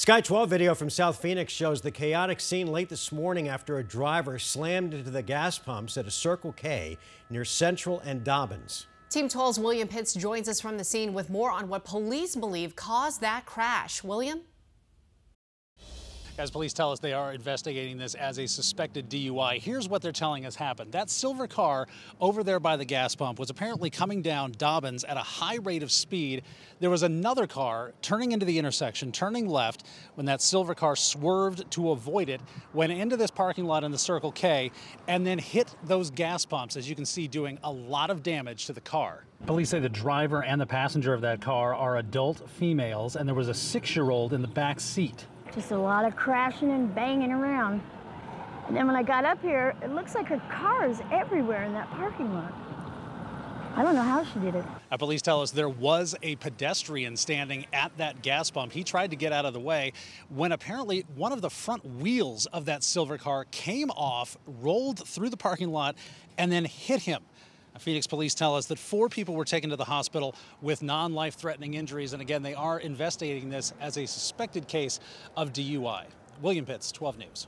Sky 12 video from South Phoenix shows the chaotic scene late this morning after a driver slammed into the gas pumps at a Circle K near Central and Dobbins. Team 12's William Pitts joins us from the scene with more on what police believe caused that crash. William? As police tell us they are investigating this as a suspected DUI. Here's what they're telling us happened. That silver car over there by the gas pump was apparently coming down Dobbins at a high rate of speed. There was another car turning into the intersection, turning left, when that silver car swerved to avoid it, went into this parking lot in the Circle K, and then hit those gas pumps, as you can see, doing a lot of damage to the car. Police say the driver and the passenger of that car are adult females, and there was a six year old in the back seat. Just a lot of crashing and banging around. And then when I got up here, it looks like her car is everywhere in that parking lot. I don't know how she did it. Uh, police tell us there was a pedestrian standing at that gas pump. He tried to get out of the way when apparently one of the front wheels of that silver car came off, rolled through the parking lot, and then hit him. Phoenix police tell us that four people were taken to the hospital with non life threatening injuries. And again, they are investigating this as a suspected case of DUI. William Pitts, 12 News.